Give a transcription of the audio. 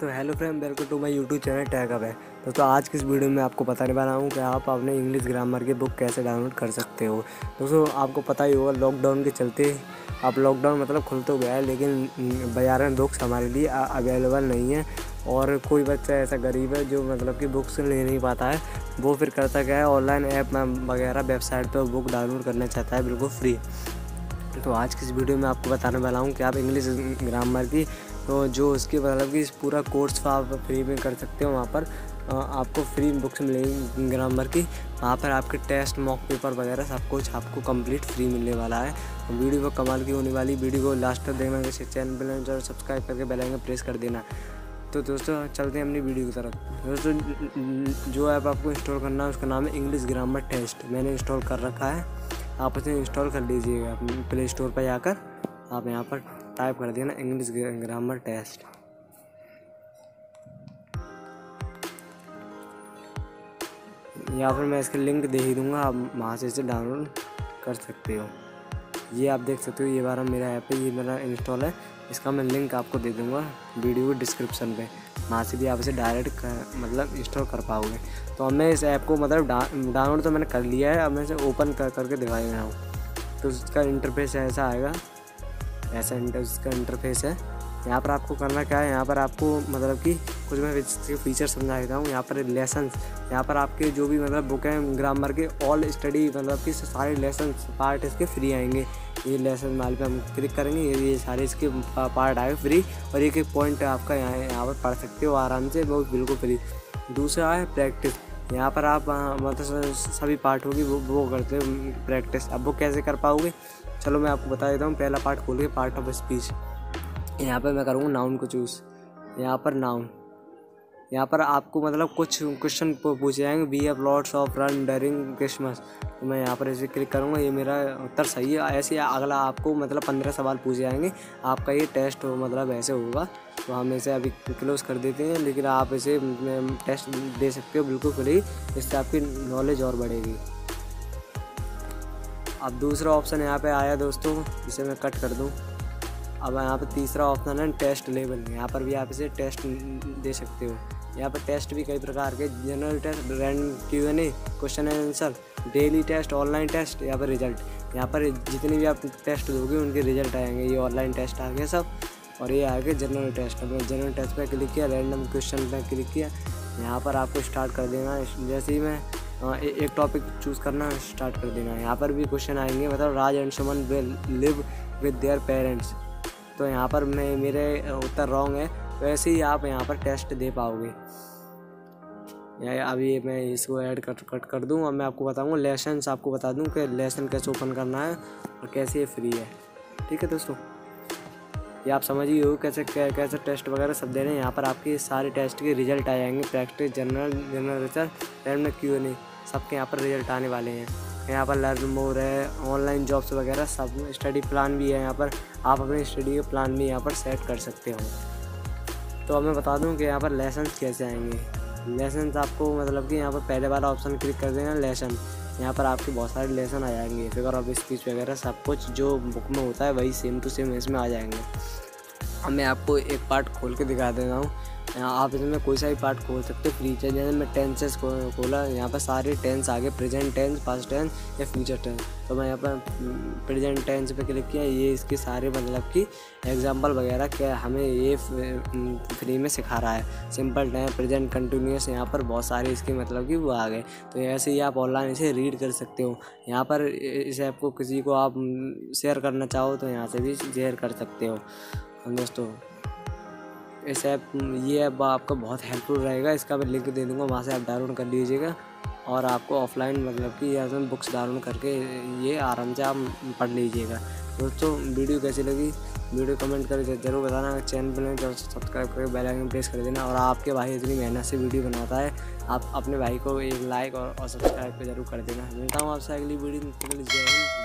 तो hello friend welcome to my YouTube channel tag up है दोस्तों आज की इस वीडियो में आपको बताने वाला हूँ कि आप अपने इंग्लिश ग्रामर की बुक कैसे डाउनलोड कर सकते हो। दोस्तों, आपको पता ही होगा लॉकडाउन के चलते अब लॉकडाउन मतलब खुल तो गया है, लेकिन बाज़ार में बुक्स हमारे लिए अवेलेबल नहीं है। और कोई बच्चा ऐसा गरीब है जो मतलब कि बुक्स ले नहीं पाता है, वो फिर करता क्या है ऑनलाइन ऐप वगैरह वेबसाइट पर बुक डाउनलोड करना चाहता है, बिल्कुल फ्री तो आज की इस वीडियो में आपको बताने वाला हूँ कि आप इंग्लिश ग्रामर की जो उसके मतलब कि पूरा कोर्स आप फ्री में कर सकते हो वहाँ पर। आपको फ्री बुक्स मिलेंगी ग्रामर की। वहाँ पर आपके टेस्ट मॉक पेपर वगैरह सब कुछ आपको कंप्लीट फ्री मिलने वाला है। तो वीडियो को कमाल की होने वाली वीडियो को लास्ट तक देखना जैसे चैनल पर सब्सक्राइब करके बेल आइकन प्रेस कर देना। तो दोस्तों, चलते हैं अपनी वीडियो की तरफ़। दोस्तों, जो ऐप आपको इंस्टॉल करना है, उसका नाम है इंग्लिश ग्रामर टेस्ट मैंने इंस्टॉल कर रखा है। आप उसे इंस्टॉल कर लीजिएगा प्ले स्टोर पर जाकर। आप यहाँ पर टाइप कर देना इंग्लिश ग्रामर टेस्ट या फिर मैं इसके लिंक दे ही दूँगा, आप वहाँ से इसे डाउनलोड कर सकते हो। ये आप देख सकते हो, ये बार मेरा ऐप है, ये मेरा इंस्टॉल है। इसका मैं लिंक आपको दे दूँगा वीडियो डिस्क्रिप्शन पे। वहाँ से भी आप इसे डायरेक्ट मतलब इंस्टॉल कर पाओगे। तो अब मैं इस ऐप को मतलब डाउनलोड तो मैंने कर लिया है, अब मैं इसे ओपन कर, करके दिखा रहा हूँ। तो उसका इंटरफेस ऐसा आएगा। ऐसा इसका इंटरफेस है। यहाँ पर आपको करना क्या है? यहाँ पर आपको मतलब कि कुछ मैं फीचर समझा देता हूँ। यहाँ पर लेसन यहाँ पर आपके जो भी मतलब बुक हैं ग्रामर के ऑल स्टडी मतलब कि सारे लेसन पार्ट इसके फ्री आएँगे। ये लेसन माल पे हम क्लिक करेंगे, ये ये सारे इसके पार्ट आए फ्री और एक एक पॉइंट आपका यहाँ यहाँ पर पढ़ सकते हो आराम से वो बिल्कुल फ्री दूसरा है प्रैक्टिस यहाँ पर आप मतलब सभी पार्ट होगी, वो वो करते हो प्रैक्टिस अब वो कैसे कर पाओगे? चलो मैं आपको बता देता हूँ, पहला पार्ट खोल के पार्ट ऑफ़ स्पीच यहाँ पर मैं करूँगा नाउन को चूज़ यहाँ पर नाउन यहाँ पर आपको मतलब कुछ क्वेश्चन पूछे जाएँगे we have lots of run during Christmas तो मैं यहाँ पर इसे क्लिक करूँगा, ये मेरा उत्तर सही है। ऐसे अगला आपको मतलब पंद्रह सवाल पूछे जाएँगे। आपका ये टेस्ट हो मतलब ऐसे होगा। तो हम इसे अभी क्लोज कर देते हैं, लेकिन आप इसे टेस्ट दे सकते हो, बिल्कुल फ्री। इससे आपकी नॉलेज और बढ़ेगी। अब दूसरा ऑप्शन यहाँ पे आया दोस्तों इसे मैं कट कर दूँ। अब यहाँ पर तीसरा ऑप्शन है टेस्ट लेवल यहाँ पर भी आप इसे टेस्ट दे सकते हो। यहाँ पर टेस्ट भी कई प्रकार के general test random Q N A question and answer daily test online test यहाँ पर रिज़ल्ट यहाँ पर जितनी भी आप टेस्ट दोगे, उनके रिज़ल्ट आएँगे। ये ऑनलाइन टेस्ट आ गए सब। और ये आ गए जनरल टेस्ट अब जनरल टेस्ट पर क्लिक किया रैंडम क्वेश्चन पर क्लिक किया। यहाँ पर आपको स्टार्ट कर देना जैसे ही मैं एक टॉपिक चूज़ करना स्टार्ट कर देना। यहाँ पर भी क्वेश्चन आएँगे मतलब Raj and Suman will live with their parents तो यहाँ पर मैं, मेरे उत्तर रॉन्ग है। वैसे ही आप यहाँ पर टेस्ट दे पाओगे। अभी मैं इसको ऐड कट कट कर दूँ, और मैं आपको बताऊँगा लेसन आपको बता दूँ कि लेसन कैसे ओपन करना है और कैसे ये फ्री है। ठीक है दोस्तों? ये आप समझ ही हो कैसे कैसे टेस्ट वगैरह सब दे रहे हैं। यहाँ पर आपके सारे टेस्ट के रिज़ल्ट आ जाएँगे। Practice general general research random Q N सबके यहाँ पर रिज़ल्ट आने वाले हैं। यहाँ पर लर्न मोर है, ऑनलाइन जॉब्स वगैरह सब स्टडी प्लान भी है यहाँ पर। आप अपने स्टडी के प्लान भी यहाँ पर सेट कर सकते हो। तो अब मैं बता दूँ कि यहाँ पर लेसन कैसे आएँगे। लेसन आपको मतलब कि यहाँ पर पहले वाला ऑप्शन क्लिक कर देना लेसन यहाँ पर आपके बहुत सारे लेसन आ जाएँगे। फिगर ऑफ़ स्पीच वगैरह सब कुछ जो बुक में होता है वही सेम टू सेम इसमें आ जाएँगे। अब मैं आपको एक पार्ट खोल के दिखा देता हूँ। आप इसमें कोई सा भी पार्ट खोल सकते हो फ्यूचर जैसे मैं टेंसेस खोला, यहाँ पर सारे टेंस आ गए प्रेजेंट टेंस पास्ट टेंस या फ्यूचर टेंस तो मैं यहाँ पर प्रेजेंट टेंस पे क्लिक किया, ये इसके सारे मतलब कि एग्जांपल वगैरह क्या हमें ये फ्री में सिखा रहा है. सिंपल टेंस प्रेजेंट कंटिन्यूस यहाँ पर बहुत सारे इसके मतलब कि वो आ गए. तो ऐसे ही आप ऑनलाइन इसे रीड कर सकते हो. यहाँ पर इस ऐप को किसी को आप शेयर करना चाहो तो यहाँ से भी शेयर कर सकते हो. दोस्तों इस ऐप ये ऐप आपका बहुत हेल्पफुल रहेगा। इसका मैं लिंक दे दूँगा वहाँ से आप डाउनलोड कर लीजिएगा। और आपको ऑफलाइन मतलब कि बुक्स डाउनलोड करके ये आराम से आप पढ़ लीजिएगा। दोस्तों वीडियो कैसी लगी? वीडियो कमेंट करके ज़रूर बताना। चैनल पर ज़रूर सब्सक्राइब करके बेल आइकन प्रेस कर देना। और आपके भाई इतनी मेहनत से वीडियो बनाता है आप अपने भाई को एक लाइक और, और सब्सक्राइब ज़रूर कर देना। मिलता हूँ आपसे अगली वीडियो जय हिंद।